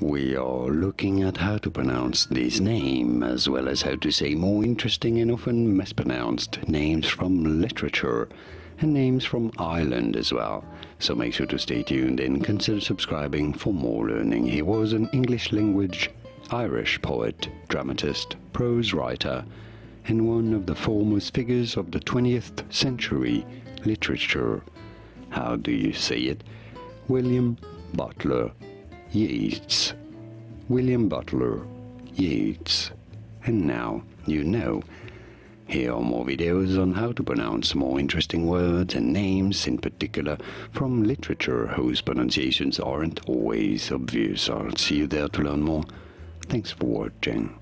We are looking at how to pronounce this name, as well as how to say more interesting and often mispronounced names from literature and names from Ireland as well. So make sure to stay tuned and consider subscribing for more learning. He was an English language Irish poet, dramatist, prose writer, and one of the foremost figures of the 20th century literature. How do you say it? William Butler Yeats. William Butler Yeats. And now you know. Here are more videos on how to pronounce more interesting words and names in particular from literature whose pronunciations aren't always obvious. I'll see you there to learn more. Thanks for watching.